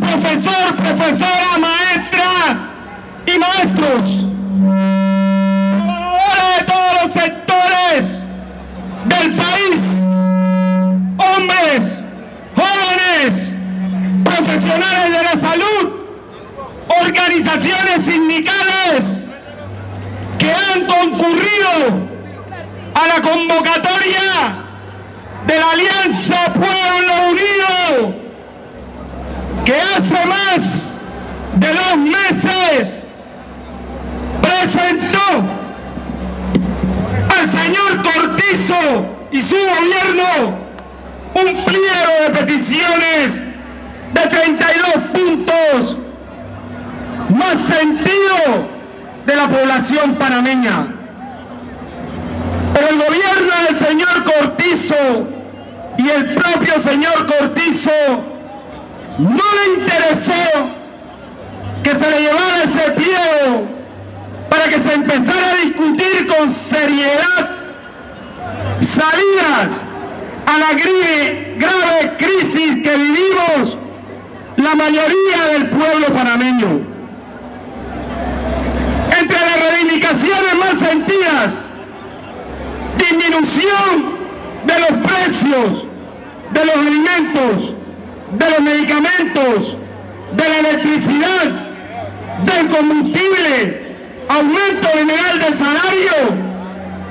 profesor, profesora, maestra y maestros. Ahora de todos los sectores del país, hombres, jóvenes, profesionales de la salud, organizaciones sindicales que han concurrido a la convocatoria de la Alianza Pueblo Unido que hace más de dos meses presentó al señor Cortizo y su gobierno un pliego de peticiones de 32 puntos más sentido de la población panameña. Pero el gobierno del señor Cortizo y el propio señor Cortizo no le interesó que se le llevara ese pliego para que se empezara a discutir con seriedad salidas a la grave crisis que vivimos la mayoría del pueblo panameño. Entre las reivindicaciones más sentidas, disminución de los precios de los alimentos, de los medicamentos, de la electricidad, del combustible, aumento general de salario,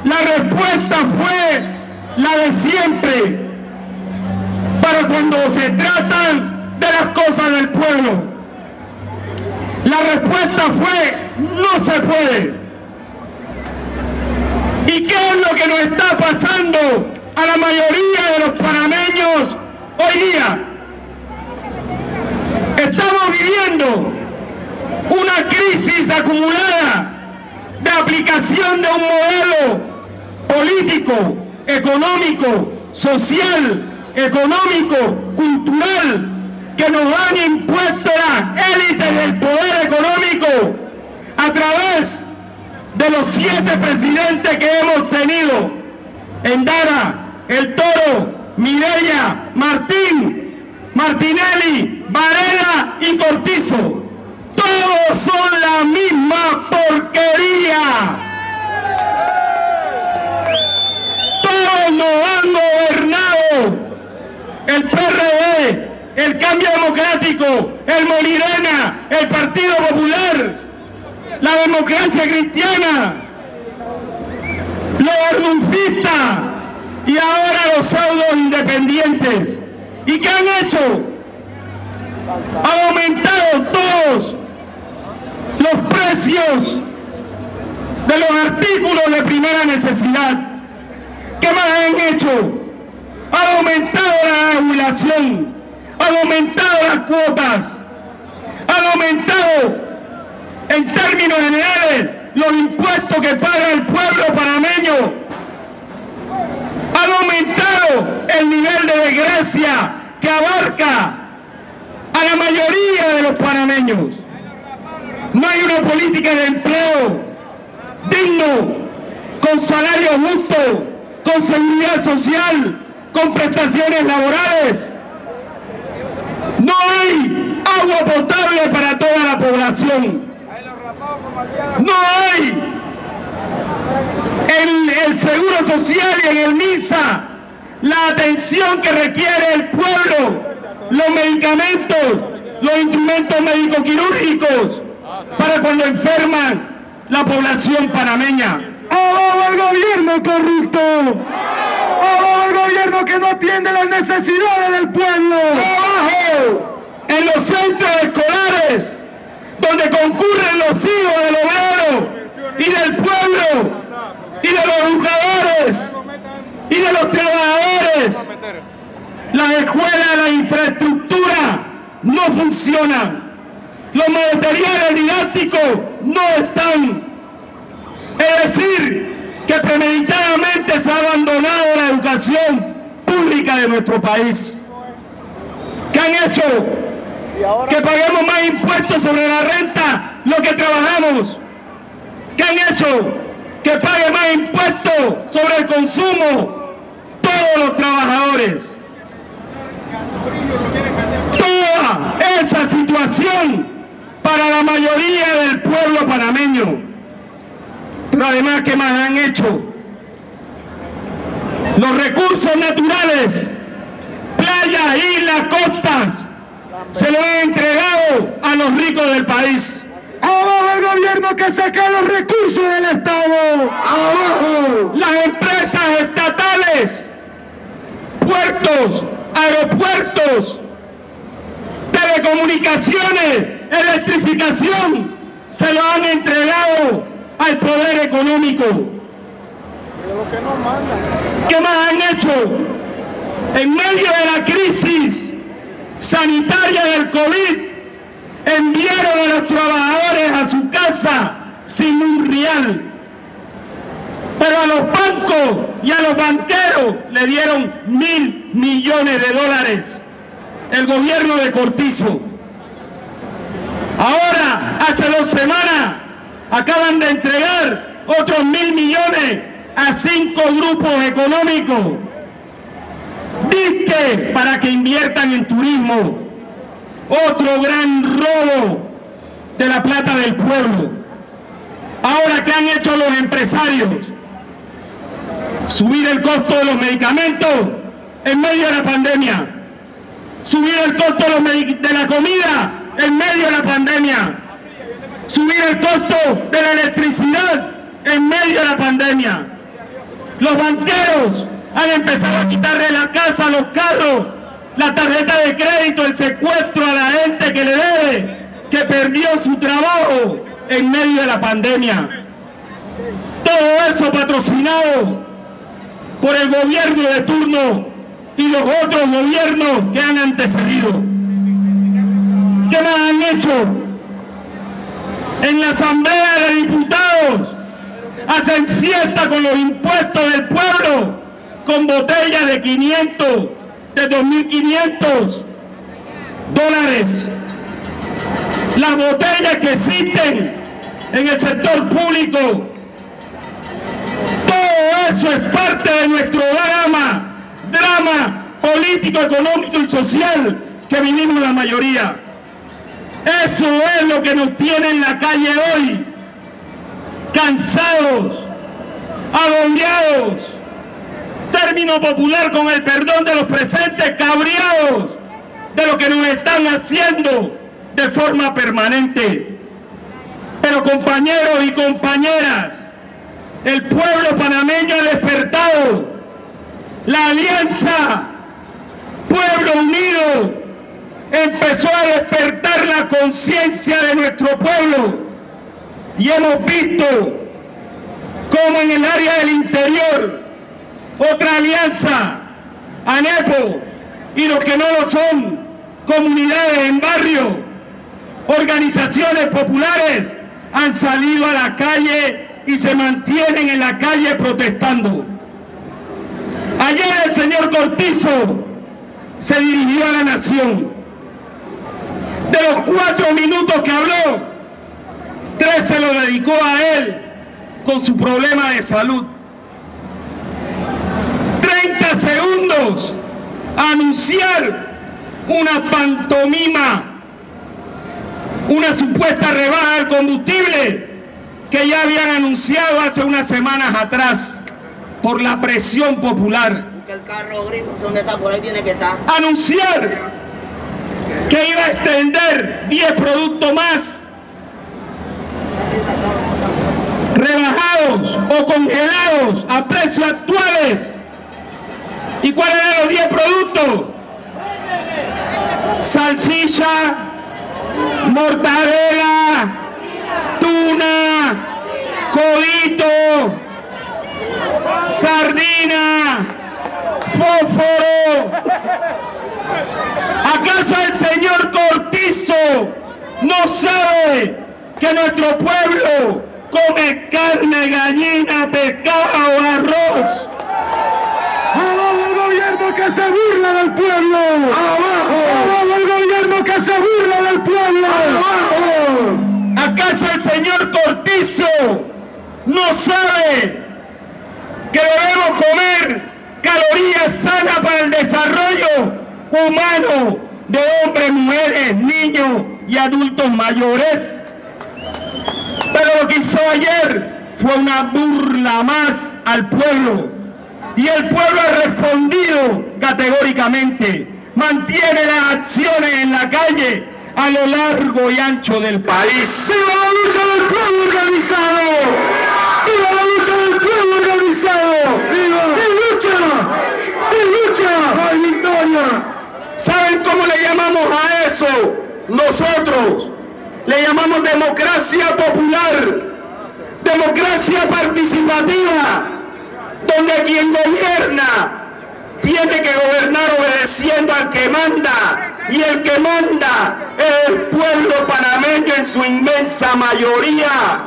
la respuesta fue la de siempre para cuando se tratan de las cosas del pueblo. La respuesta fue no se puede. ¿Y qué es lo que nos está pasando a la mayoría de los panameños hoy día? Estamos viviendo una crisis acumulada de aplicación de un modelo político, económico, social, económico, cultural, que nos han impuesto las élites del poder económico a través de los siete presidentes que hemos tenido. Endara, El Toro, Mireya, Martín, Martinelli, Varela y Cortizo. Todos son la misma porquería. Todos nos han gobernado. El PRD, el Cambio Democrático, el Molirena, el Partido Popular, la democracia cristiana, los arnulfistas y ahora los pseudo independientes. ¿Y qué han hecho? Han aumentado todos los precios de los artículos de primera necesidad. ¿Qué más han hecho? Han aumentado la jubilación, han aumentado las cuotas, han aumentado en términos generales los impuestos que paga el pueblo panameño, han aumentado el nivel de desgracia que abarca a la mayoría de los panameños. No hay una política de empleo digno, con salario justo, con seguridad social, con prestaciones laborales. No hay agua potable para toda la población. No hay en el Seguro Social y en el MISA la atención que requiere el los medicamentos, los instrumentos médico-quirúrgicos para cuando enferman la población panameña. ¡Abajo el gobierno corrupto! ¡Abajo el gobierno que no atiende las necesidades del pueblo! ¡Abajo! En los centros escolares, donde concurren los hijos del obrero y del pueblo y de los educadores y de los trabajadores. Las escuelas, la infraestructura no funcionan. Los materiales didácticos no están. Es decir, que premeditadamente se ha abandonado la educación pública de nuestro país. ¿Qué han hecho? Que paguemos más impuestos sobre la renta, lo que trabajamos. ¿Qué han hecho? Que pague más impuestos sobre el consumo todos los trabajadores. Toda esa situación para la mayoría del pueblo panameño. Pero además, ¿qué más han hecho? Los recursos naturales, playas, islas, costas, se lo han entregado a los ricos del país. Abajo el gobierno que saca los recursos del Estado. Abajo las empresas estatales, puertos, aeropuertos, telecomunicaciones, electrificación, se lo han entregado al poder económico. ¿Qué más han hecho? En medio de la crisis sanitaria del COVID, enviaron a los trabajadores a su casa sin un real. Pero a los bancos y a los banqueros le dieron mil millones de dólares el gobierno de Cortizo. Ahora, hace dos semanas, acaban de entregar otros mil millones a cinco grupos económicos. Dice para que inviertan en turismo. Otro gran robo de la plata del pueblo. Ahora, ¿qué han hecho los empresarios? Subir el costo de los medicamentos en medio de la pandemia. Subir el costo de la comida en medio de la pandemia. Subir el costo de la electricidad en medio de la pandemia. Los banqueros han empezado a quitarle la casa, los carros, la tarjeta de crédito, el secuestro a la gente que le debe, que perdió su trabajo en medio de la pandemia. Todo eso patrocinado por el gobierno de turno y los otros gobiernos que han antecedido. ¿Qué más han hecho? En la Asamblea de Diputados hacen fiesta con los impuestos del pueblo, con botellas de 500, de 2.500 dólares. Las botellas que existen en el sector público. Todo eso es parte de nuestro drama, drama político, económico y social que vivimos la mayoría. Eso es lo que nos tiene en la calle hoy, cansados, agobiados, término popular con el perdón de los presentes, cabreados de lo que nos están haciendo de forma permanente. Pero compañeros y compañeras, el pueblo panameño ha despertado. La alianza Pueblo Unido empezó a despertar la conciencia de nuestro pueblo y hemos visto cómo en el área del interior otra alianza, ANEPO y los que no lo son, comunidades en barrio, organizaciones populares han salido a la calle y se mantienen en la calle protestando. Ayer el señor Cortizo se dirigió a la nación de los cuatro minutos que habló, tres se lo dedicó a él con su problema de salud. Anunciar una pantomima, una supuesta rebaja del combustible que ya habían anunciado hace unas semanas atrás por la presión popular. Anunciar que iba a extender 10 productos más rebajados o congelados a precios actuales. ¿Y cuáles eran los 10 productos? Salchicha, mortadela, tuna, codito, sardina, fósforo, ¿Acaso el señor Cortizo no sabe que nuestro pueblo come carne, gallina, pescado, arroz? ¡Abajo el gobierno que se burla del pueblo! ¡Abajo! ¡Abajo el gobierno que se burla del pueblo! ¡Abajo! ¿Acaso el señor Cortizo no sabe que debemos comer calorías sanas para el desarrollo humano de hombres, mujeres, niños y adultos mayores. Pero lo que hizo ayer fue una burla más al pueblo. Y el pueblo ha respondido categóricamente. Mantiene las acciones en la calle a lo largo y ancho del país. ¡Viva la lucha del pueblo organizado! ¡Viva la lucha del pueblo organizado! ¡Viva! ¡Sin luchas! ¡Sin luchas! ¡Hay victoria! ¿Saben cómo le llamamos a eso? Nosotros le llamamos democracia popular, democracia participativa, donde quien gobierna tiene que gobernar obedeciendo al que manda. Y el que manda es el pueblo panameño en su inmensa mayoría.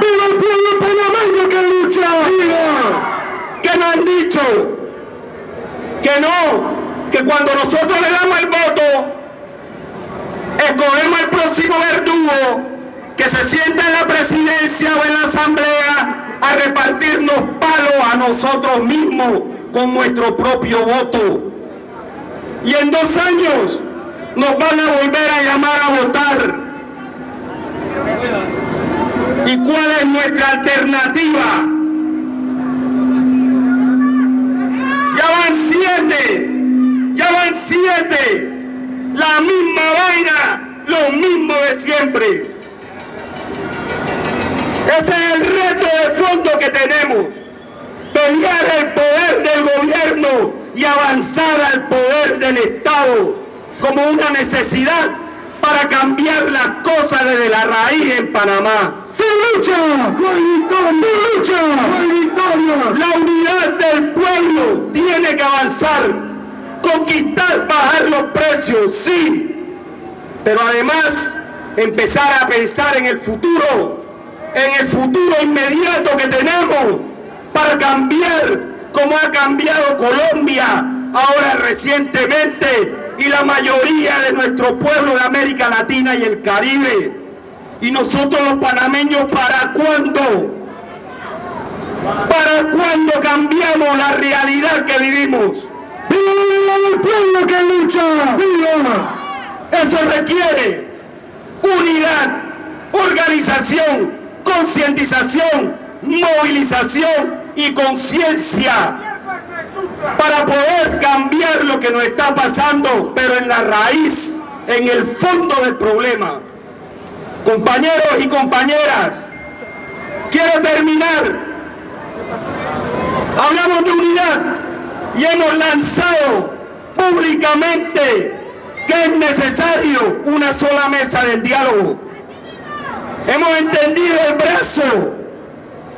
¡Viva el pueblo panameño que lucha! ¡Viva! ¿Qué nos han dicho? Que no, que cuando nosotros le damos el voto, escogemos el próximo verdugo que se sienta en la presidencia o en la asamblea a repartirnos palos a nosotros mismos con nuestro propio voto. Y en dos años nos van a volver a llamar a votar. ¿Y cuál es nuestra alternativa? Ya van siete, ya van siete, la misma vaina, lo mismo de siempre. Ese es el reto de fondo que tenemos pelear el poder del gobierno y avanzar al poder del Estado como una necesidad para cambiar las cosas desde la raíz en Panamá. ¡Sin lucha! ¡No hay victoria! ¡Sin lucha! ¡No hay victoria! La unidad del pueblo tiene que avanzar, conquistar, bajar los precios, sí, pero además empezar a pensar en el futuro, en el futuro inmediato que tenemos para cambiar como ha cambiado Colombia ahora recientemente y la mayoría de nuestro pueblo de América Latina y el Caribe. Y nosotros los panameños, ¿para cuándo? ¿Para cuándo cambiamos la realidad que vivimos? ¡Viva el pueblo que lucha! ¡Viva! Eso requiere unidad, organización, concientización, movilización y conciencia para poder cambiar lo que nos está pasando, pero en la raíz, en el fondo del problema. Compañeros y compañeras, quiero terminar. Hablamos de unidad y hemos lanzado públicamente que es necesario una sola mesa del diálogo. Hemos entendido el brazo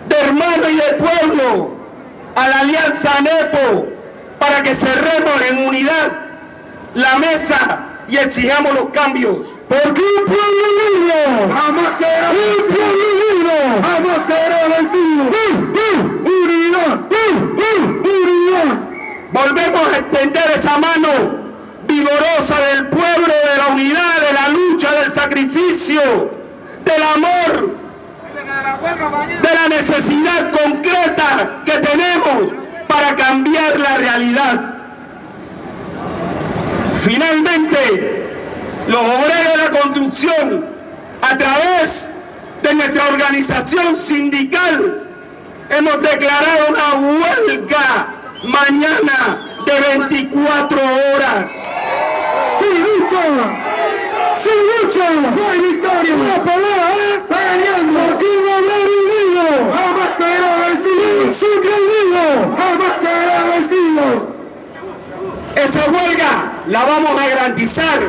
de hermano y de pueblo a la alianza NEPO para que cerremos en unidad la mesa y exijamos los cambios. Porque un pueblo unido jamás será un pueblo unido jamás será vencido. Unidad, unidad. Volvemos a extender esa mano vigorosa del pueblo, de la unidad, de la lucha, del sacrificio, del amor, de la necesidad concreta que tenemos para cambiar la realidad. Finalmente, los obreros de la construcción, a través de nuestra organización sindical, hemos declarado una huelga mañana de 24 horas. Sin lucha, sin lucha, no hay victoria. La pelea es peleando. Un obrero unido jamás será vencido. Un sucre unido jamás será vencido. Esa huelga la vamos a garantizar,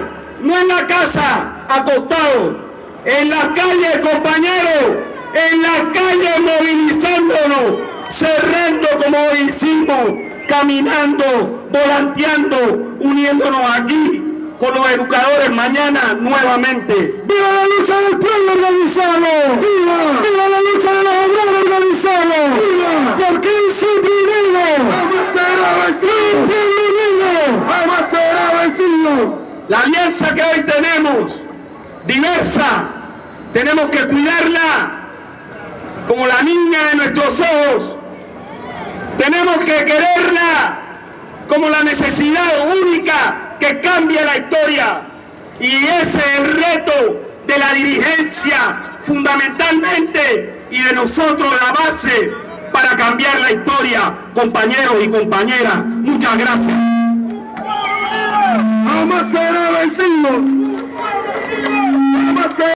no en la casa, acostado, en las calles, compañeros, en las calles movilizándonos, cerrando como hicimos, caminando, volanteando, uniéndonos aquí con los educadores mañana nuevamente. ¡Viva la lucha del pueblo organizado! ¡Viva! ¡Viva la lucha de los obreros organizados! ¡Viva! Porque un sitio unido jamás será vencido. Un pueblo unido jamás será vencido. La alianza que hoy tenemos, diversa, tenemos que cuidarla como la niña de nuestros ojos. Tenemos que quererla como la necesidad única que cambia la historia. Y ese es el reto de la dirigencia fundamentalmente y de nosotros la base para cambiar la historia, compañeros y compañeras. Muchas gracias.